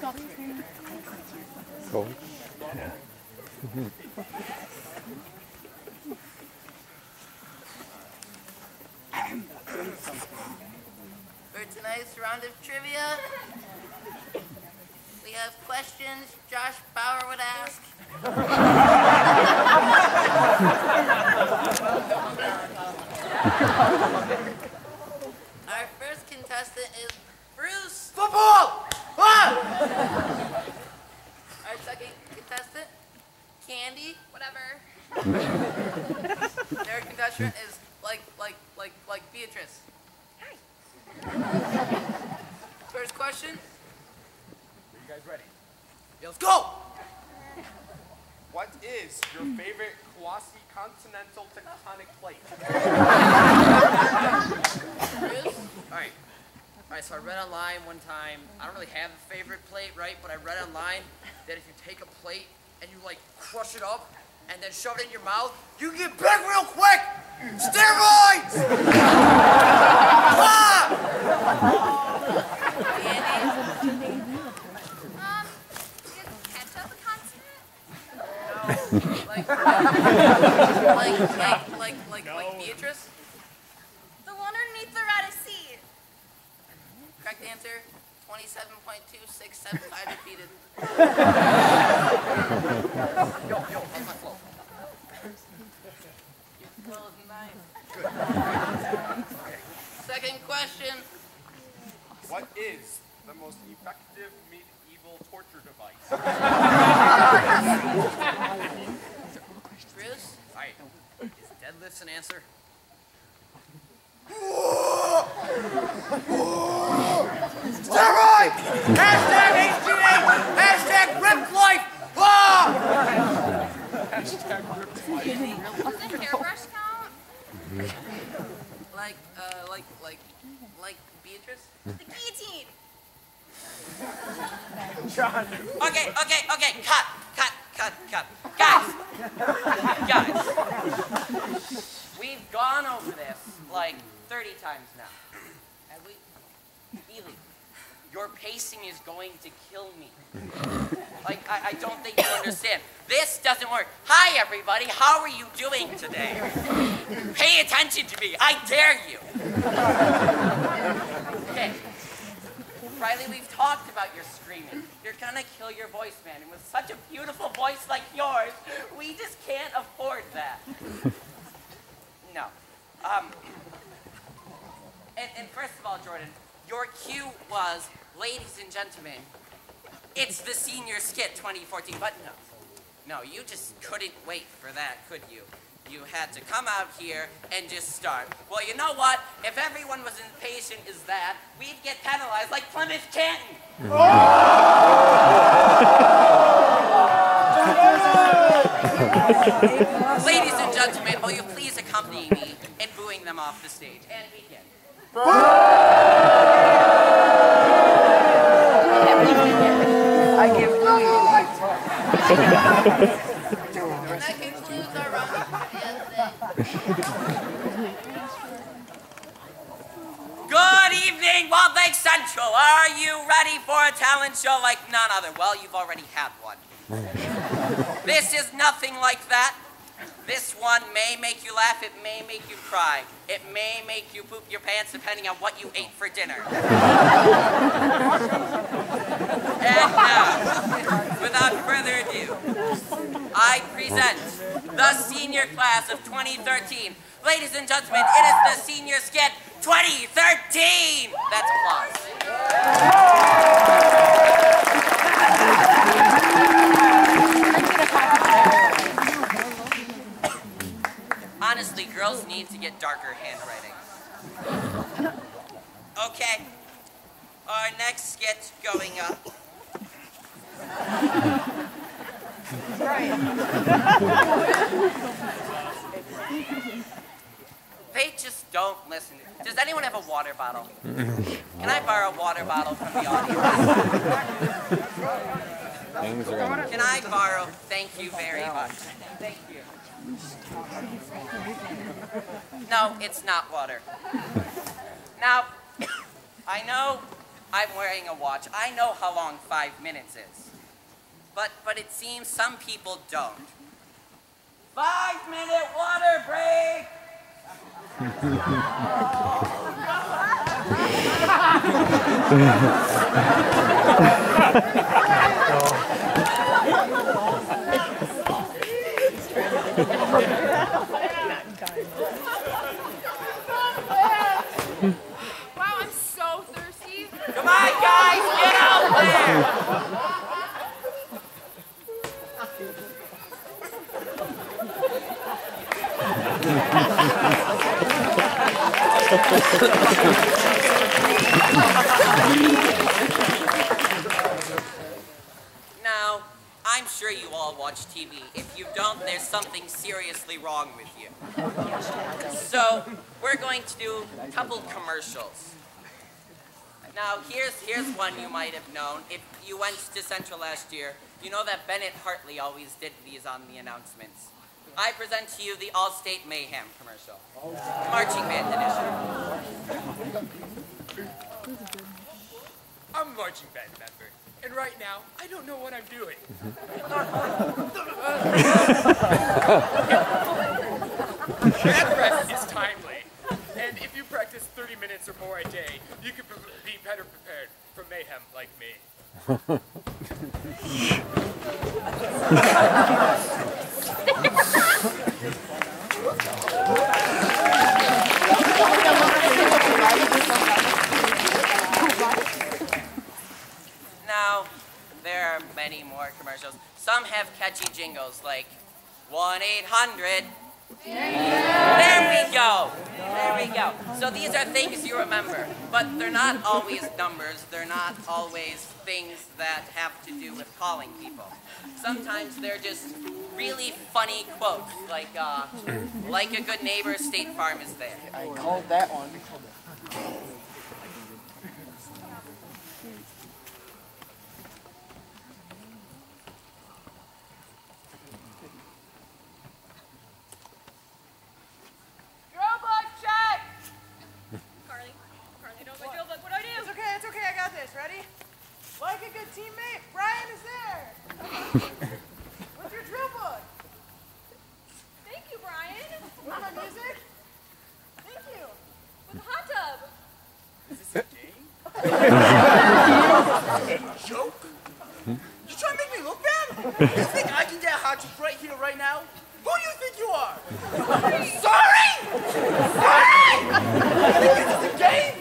Cool. For tonight's round of trivia, we have questions Josh Bauer would ask. Our first contestant is Bruce. Football! Ah! Our second contestant, Candy. Whatever. Third contestant is like like like like Beatrice. Hi. First question. Are you guys ready? Yeah, let's go! What is your favorite quasi-continental tectonic plate? Bruce. Alright. Alright, so I read online one time, I don't really have a favorite plate, right? But I read online that if you take a plate and you like crush it up and then shove it in your mouth, you get big real quick! Steroids! ah! Candy. Um, is ketchup a consonant? Like like like like like like Beatrice. The one underneath the red is C. Correct answer. Twenty-seven point two six seven five repeated. Yo, yo, how's my flow? Second question. What is the most effective medieval torture device? Bruce. Alright, is deadlifts an answer? Steroid! Hashtag HGA! Hashtag ripped life! Ah! Does the hairbrush count? Like uh like like like Beatrice. The guillotine. Okay, okay, okay, cut, cut, cut, cut. Guys! Guys! We've gone over this like 30 times now. Have we? Really? Your pacing is going to kill me. Like, I, I don't think you understand. This doesn't work. Hi, everybody. How are you doing today? Pay attention to me. I dare you. Okay. Riley, we've talked about your screaming. You're gonna kill your voice, man. And with such a beautiful voice like yours, we just can't afford that. No. Um. And, and first of all, Jordan, your cue was, ladies and gentlemen, it's the senior skit 2014. But no, no, you just couldn't wait for that, could you? You had to come out here and just start. Well, you know what? If everyone was as patient as that, we'd get penalized like Plymouth Canton. Ladies and gentlemen, will you please accompany me in booing them off the stage? And begin. And that concludes our round of trivia today. Good evening, Walled Lake Central. Are you ready for a talent show like none other? Well, you've already had one. this is nothing like that. This one may make you laugh, it may make you cry, it may make you poop your pants depending on what you ate for dinner. And now, without further ado, I present the senior class of 2013. Ladies and gentlemen, it is the senior skit 2013! That's applause. Honestly, girls need to get darker handwriting. Okay. Our next skit going up. They just don't listen. Does anyone have a water bottle? Can I borrow a water bottle from the audience? Are. Can I borrow? Thank you very much. Thank you. No, it's not water. Now, I know I'm wearing a watch. I know how long five minutes is. But, but it seems some people don't. Five minute water break! Wow, I'm so thirsty. Come on, guys, get out there! Now, I'm sure you all watch TV. If you don't, there's something seriously wrong with you. So, we're going to do a couple commercials. Now, here's here's one you might have known. If you went to Central last year, you know that Bennett Hartley always did these on the announcements. I present to you the Allstate Mayhem commercial. Marching band edition. I'm a marching band member, and right now, I don't know what I'm doing. Band rest is timely, and if you practice 30 minutes or more a day, you can be better prepared for mayhem like me. Now, there are many more commercials. Some have catchy jingles like 1 800. There we go. There we go. So these are things you remember, but they're not always numbers. They're not always things that have to do with calling people. Sometimes they're just really funny quotes, like uh, "Like a good neighbor, State Farm is there." I called that one. Drill book check. Carly, Carly, don't my drill book. What do I do? It's okay, it's okay, I got this. Ready? Like a good teammate, Brian is there. With your drill book. Thank you, Brian. Want my music? Thank you. With a hot tub. Is this a game? Joke? You trying to make me look bad? You think I can get a hot tub right here, right now? Who do you think you are? Sorry! Sorry! You think this is a game?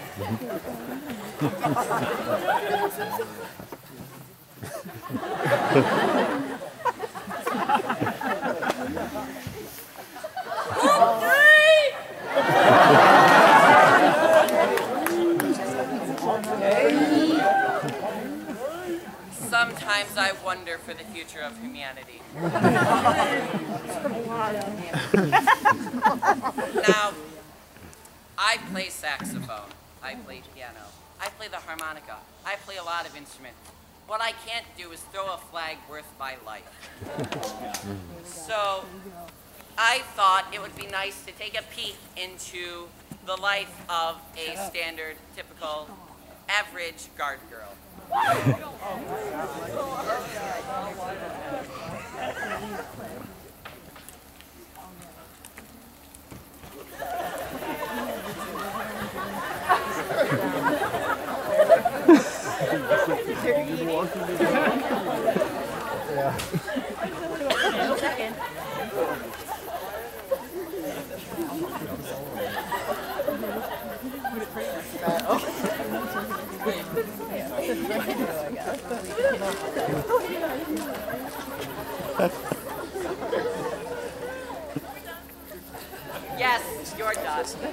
Sometimes I wonder for the future of humanity. now, I play saxophone. I play piano. I play the harmonica. I play a lot of instruments. What I can't do is throw a flag worth my life. So, I thought it would be nice to take a peek into the life of a standard, typical, average guard girl. Oh You're done.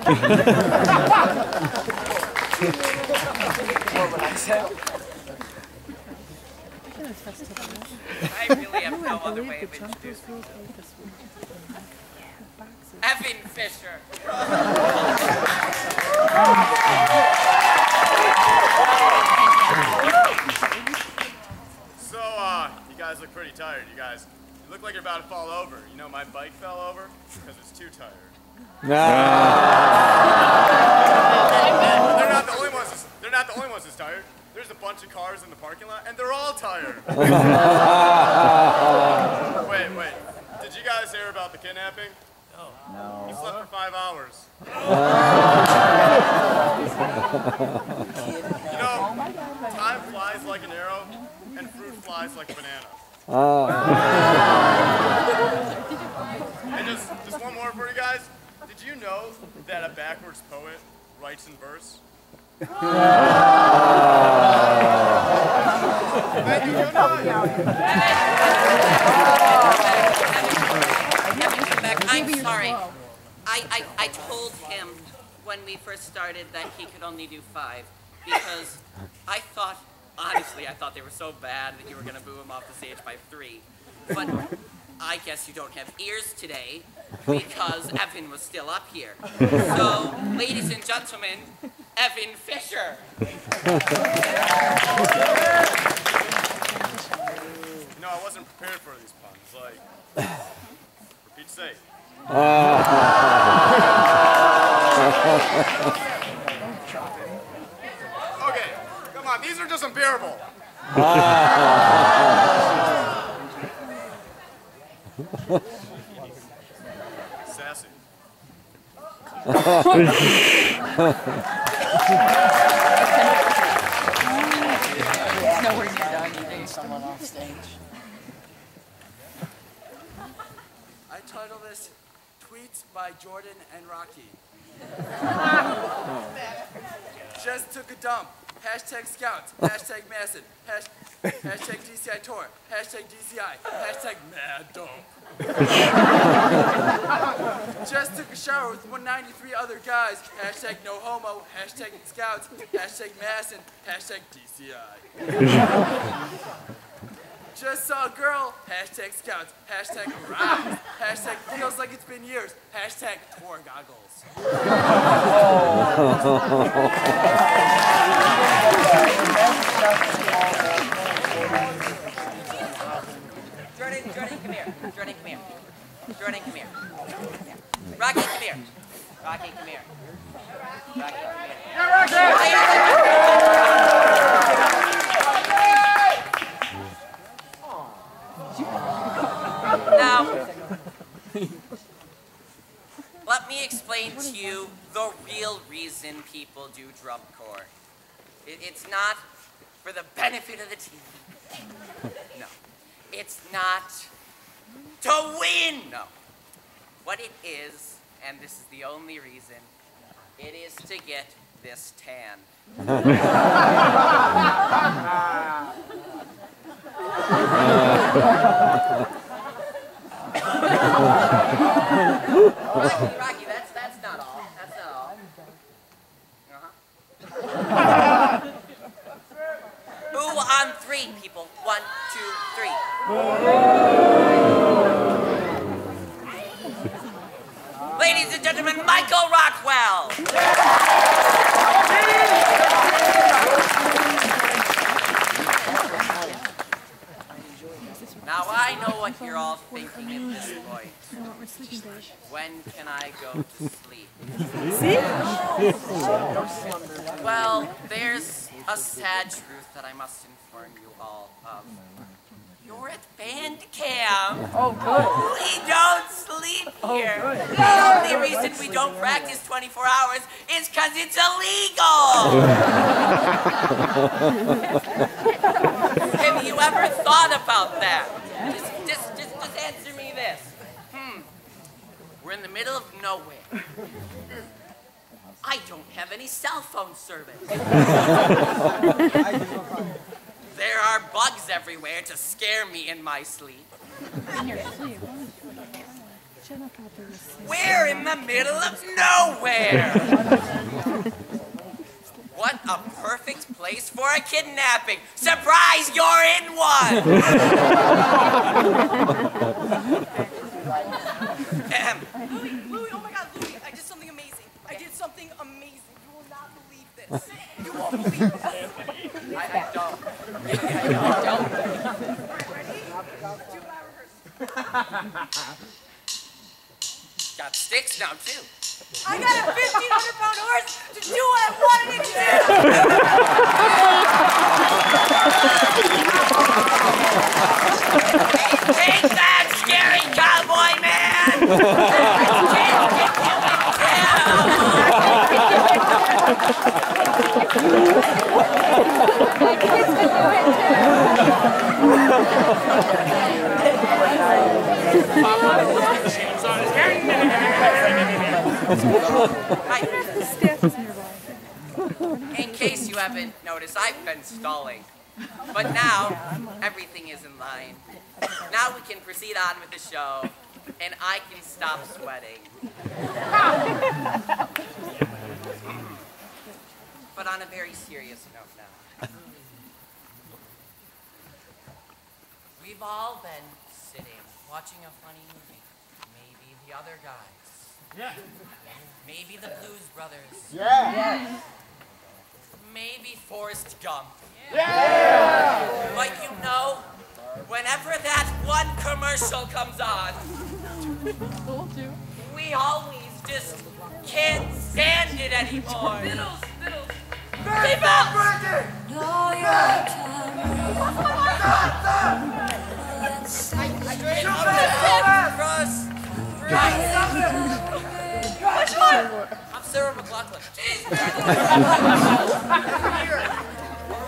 I really have no other way Evan Fisher. So, uh, you guys look pretty tired. You guys, you look like you're about to fall over. You know, my bike fell over because it's too tired. They're not the only ones. They're not the only ones that's tired. there's a bunch of cars in the parking lot, and they're all tired. wait, wait. Did you guys hear about the kidnapping? No. He slept for five hours. you know, time flies like an arrow, and fruit flies like a banana. Ah. And just, just one more for you guys. Did you know that a backwards poet writes in verse? Thank you. I'm sorry. I, I, I told him when we first started that he could only do five because I thought, honestly, I thought they were so bad that you were going to boo him off the stage by three. But I guess you don't have ears today because Evan was still up here. So, ladies and gentlemen, Evan Fisher. You know, I wasn't prepared for these puns. Like, for Pete's sake. Okay, come on. These are just unbearable. Nowhere near done. You need someone on stage. I title this Tweets by Jordan and Rocky. Just took a dump. Hashtag scouts. Hashtag Madison. Hash, hashtag DCI tour. Hashtag DCI. Hashtag mad dump. Just took a shower with 193 other guys. Hashtag no homo. Hashtag scouts. Hashtag Madison. Hashtag DCI. Just saw a girl. Hashtag scouts. Hashtag rise. Hashtag feels like it's been years. Hashtag tour goggles. Jordan, Jordan, come here. Jordan, come here. Jordan, come here. Rocky, come here. Rocky, come here. Rocky, come here. Now, explain to you the real reason people do drum corps. It, it's not for the benefit of the team. No. It's not to win. No. What it is, and this is the only reason, it is to get this tan. Rocky, Rocky, that's that's not all. That's not all. Uh-huh. Who on three, people? One, two, three. Ladies and gentlemen, Michael Rockwell. Now I know what you're all thinking at this point. When can I go to sleep? See? Well, there's a sad truth that I must inform you all of. You're at band camp. Oh, good. We don't sleep here. The only reason we don't practice 24 hours is because it's illegal. Have you ever thought about that? Just, just, just, just answer me this. Hmm. We're in the middle of nowhere. I don't have any cell phone service. There are bugs everywhere to scare me in my sleep. We're in the middle of nowhere. What a perfect place for a kidnapping. Surprise, you're in one. Louis, oh my God, Louis, I did something amazing. I did something amazing. You will not believe this. You won't believe this. I, I don't. I don't. Do my rehearsal. Got sticks now, too. I got a 1,500 pound horse to do what I wanted it to do. Take that, scary cowboy man! In case you haven't noticed, I've been stalling. But now, everything is in line. Now we can proceed on with the show, and I can stop sweating. But on a very serious note now. We've all been sitting, watching a funny movie. Maybe the other guys. Yeah. Maybe the Blues Brothers. Yeah. Maybe Forrest Gump. Yeah. But you know, whenever that one commercial comes on, we always just can't stand it anymore. Fiddles, fiddles. I'm Sarah McLachlan.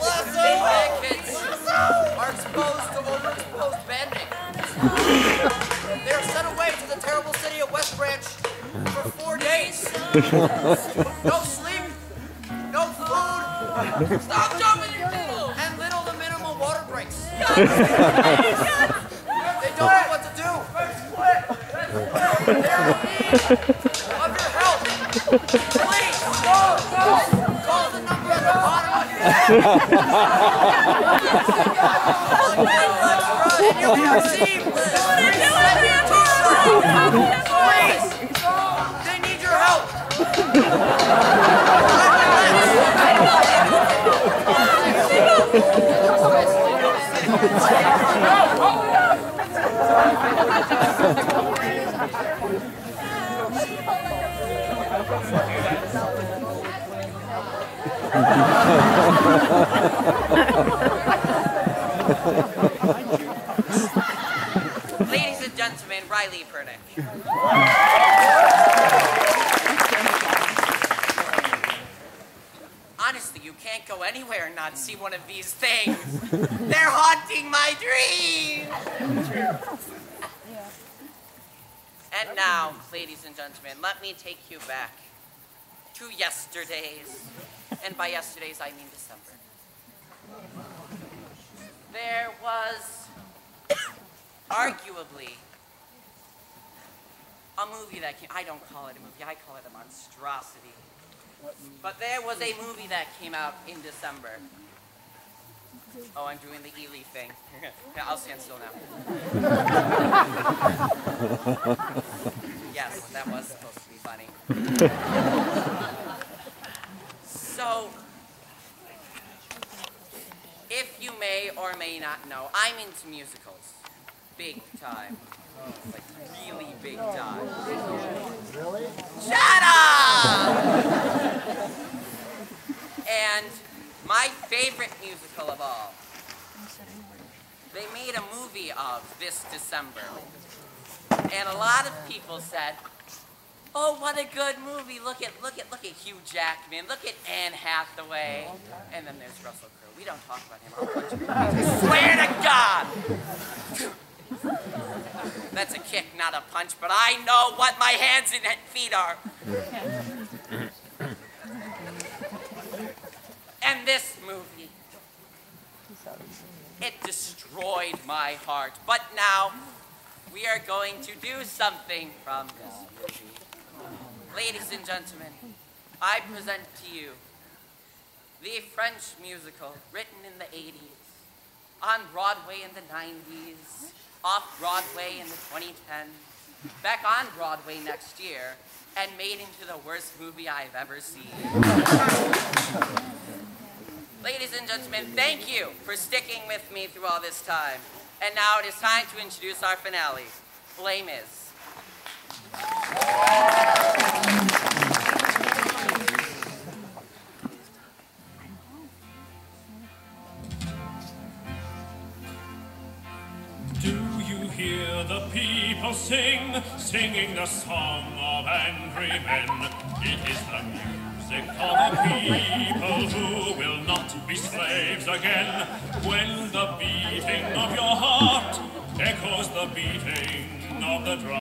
Last kids are exposed to overexposed bandmates. They're sent away to the terrible city of West Branch for four days. No sleep. Stop jumping your table! And little to minimal water breaks. They don't know what to do. They're in need of your help. Please, call the number at the bottom of your head. And you will receive Please, Ladies and gentlemen, Riley Pernick. Honestly, you can't go anywhere and not see one of these things. They're haunting my dreams. And now, ladies and gentlemen, let me take you back to yesterdays. And by yesterdays, I mean December. There was arguably a movie that came, I don't call it a movie, I call it a monstrosity. But there was a movie that came out in December. Oh, I'm doing the Ely thing. yeah, I'll stand still now. yes, that was supposed to be funny. so, if you may or may not know, I'm into musicals. Big time. Like, really big time. Really? Shut up! and my favorite musical of all, they made a movie of this December. And a lot of people said, Oh, what a good movie. Look at look at look at Hugh Jackman. Look at Anne Hathaway. And then there's Russell Crowe. We don't talk about him. I swear to God. That's a kick, not a punch, but I know what my hands and feet are. And this movie, it destroyed my heart. But now, we are going to do something from this movie. Ladies and gentlemen, I present to you the French musical written in the 80s, on Broadway in the 90s, off Broadway in the 2010s, back on Broadway next year, and made into the worst movie I've ever seen. Ladies and gentlemen, thank you for sticking with me through all this time. And now it is time to introduce our finale, Les Mis. Do you hear the people sing, singing the song of angry men? It is the music of a people who will not be slaves again. When the beating of your heart echoes the beating of the drum.